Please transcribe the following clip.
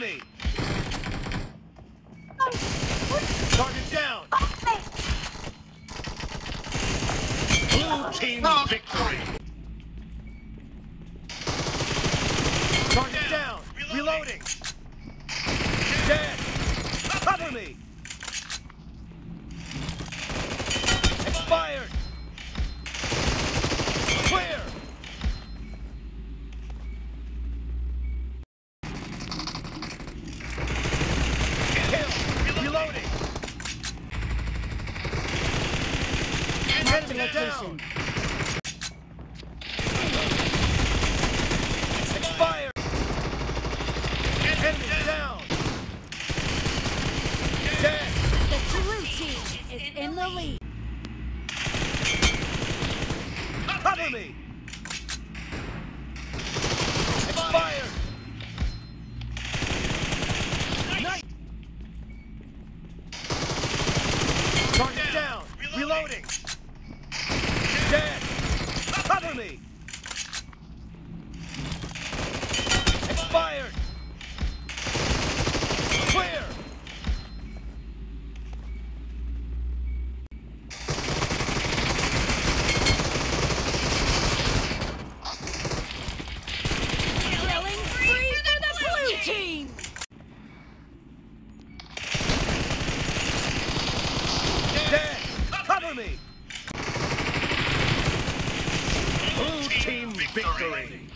enemy! Target down! Blue team oh. victory! Target down! Reloading! Dead! Cover me! Enemy down. Expired. Enemy down. Dead. The blue team is in the lead. Cover me. Expired. Night. Target down. Reloading. Dead. Cover me. Expired. Clear. Killing spree for the blue team. Dead. Cover me. Blue team victory.